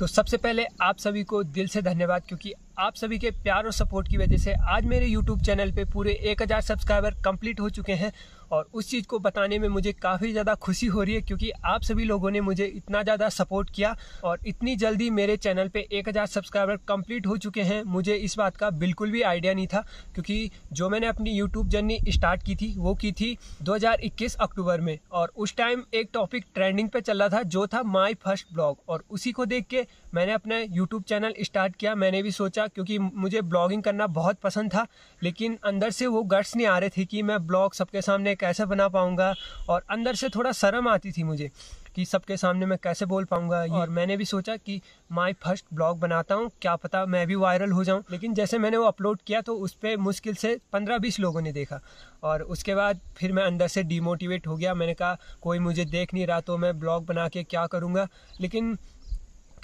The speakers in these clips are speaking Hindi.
तो सबसे पहले आप सभी को दिल से धन्यवाद, क्योंकि आप सभी के प्यार और सपोर्ट की वजह से आज मेरे YouTube चैनल पे पूरे 1000 सब्सक्राइबर कंप्लीट हो चुके हैं और उस चीज़ को बताने में मुझे काफ़ी ज़्यादा खुशी हो रही है क्योंकि आप सभी लोगों ने मुझे इतना ज़्यादा सपोर्ट किया और इतनी जल्दी मेरे चैनल पे 1000 सब्सक्राइबर कंप्लीट हो चुके हैं। मुझे इस बात का बिल्कुल भी आइडिया नहीं था क्योंकि जो मैंने अपनी यूट्यूब जर्नी स्टार्ट की थी, वो की थी 2021 अक्टूबर में। और उस टाइम एक टॉपिक ट्रेंडिंग पे चल रहा था, जो था माई फ़र्स्ट ब्लॉग। और उसी को देख के मैंने अपना यूट्यूब चैनल स्टार्ट किया। मैंने भी सोचा क्योंकि मुझे ब्लॉगिंग करना बहुत पसंद था, लेकिन अंदर से वो गट्स नहीं आ रहे थे कि मैं ब्लॉग सबके सामने कैसे बना पाऊँगा? और अंदर से थोड़ा शर्म आती थी मुझे कि सबके सामने मैं कैसे बोल पाऊँगा। और मैंने भी सोचा कि माई फ़र्स्ट ब्लॉग बनाता हूँ क्या पता मैं भी वायरल हो जाऊँ। लेकिन जैसे मैंने वो अपलोड किया तो उस पर मुश्किल से पंद्रह बीस लोगों ने देखा। और उसके बाद फिर मैं अंदर से डिमोटिवेट हो गया। मैंने कहा कोई मुझे देख नहीं रहा तो मैं ब्लॉग बना के क्या करूँगा? लेकिन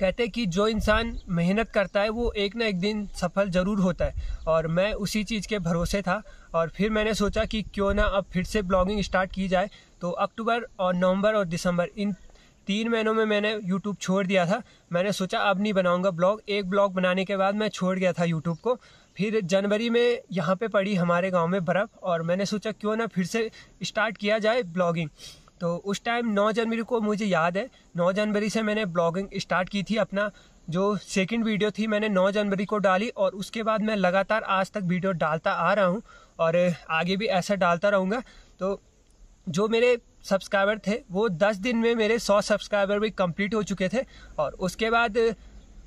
कहते कि जो इंसान मेहनत करता है, वो एक ना एक दिन सफल ज़रूर होता है। और मैं उसी चीज़ के भरोसे था। और फिर मैंने सोचा कि क्यों ना अब फिर से ब्लॉगिंग स्टार्ट की जाए। तो अक्टूबर और नवंबर और दिसंबर, इन तीन महीनों में मैंने यूट्यूब छोड़ दिया था। मैंने सोचा, अब नहीं बनाऊँगा ब्लॉग। एक ब्लॉग बनाने के बाद मैं छोड़ गया था यूट्यूब को। फिर जनवरी में यहाँ पे पड़ी हमारे गाँव में बर्फ़। और मैंने सोचा, क्यों ना फिर से स्टार्ट किया जाए ब्लॉगिंग। तो उस टाइम 9 जनवरी को मुझे याद है 9 जनवरी से मैंने ब्लॉगिंग स्टार्ट की थी अपना, जो सेकंड वीडियो थी मैंने 9 जनवरी को डाली और उसके बाद मैं लगातार आज तक वीडियो डालता आ रहा हूँ और आगे भी ऐसा डालता रहूँगा। तो जो मेरे सब्सक्राइबर थे, वो 10 दिन में मेरे 100 सब्सक्राइबर भी कंप्लीट हो चुके थे और उसके बाद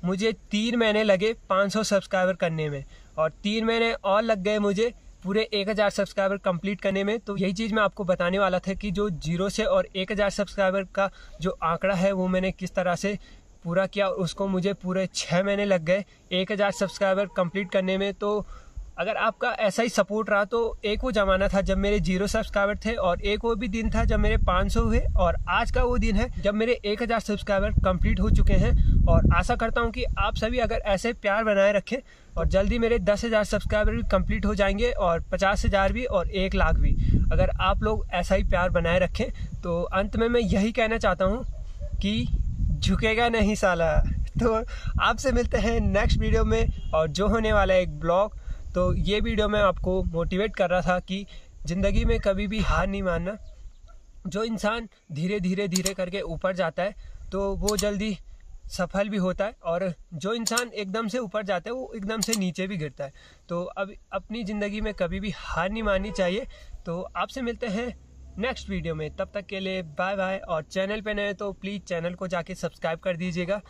मुझे तीन महीने लगे 500 सब्सक्राइबर करने में और तीन महीने और लग गए मुझे पूरे एक हज़ार सब्सक्राइबर कंप्लीट करने में तो यही चीज़ मैं आपको बताने वाला था कि जो ज़ीरो से और एक हज़ार सब्सक्राइबर का जो आंकड़ा है, वो मैंने किस तरह से पूरा किया उसको मुझे पूरे छः महीने लग गए एक हज़ार सब्सक्राइबर कंप्लीट करने में तो अगर आपका ऐसा ही सपोर्ट रहा तो एक वो ज़माना था जब मेरे ज़ीरो सब्सक्राइबर थे और एक वो भी दिन था जब मेरे 500 हुए और आज का वो दिन है जब मेरे 1000 सब्सक्राइबर कंप्लीट हो चुके हैं। और आशा करता हूँ कि आप सभी अगर ऐसे प्यार बनाए रखें और जल्दी मेरे दस हज़ार सब्सक्राइबर भी कंप्लीट हो जाएँगे और पचास हज़ार भी और एक लाख भी। अगर आप लोग ऐसा ही प्यार बनाए रखें तो अंत में मैं यही कहना चाहता हूँ कि झुकेगा नहीं साला। तो आपसे मिलते हैं नेक्स्ट वीडियो में और जो होने वाला है एक ब्लॉग। तो ये वीडियो मैं आपको मोटिवेट कर रहा था कि ज़िंदगी में कभी भी हार नहीं मानना। जो इंसान धीरे धीरे धीरे करके ऊपर जाता है तो वो जल्दी सफल भी होता है और जो इंसान एकदम से ऊपर जाता है, वो एकदम से नीचे भी गिरता है। तो अब अपनी ज़िंदगी में कभी भी हार नहीं माननी चाहिए। तो आपसे मिलते हैं नेक्स्ट वीडियो में। तब तक के लिए बाय बाय और चैनल पे नए तो प्लीज़ चैनल को जाके सब्सक्राइब कर दीजिएगा।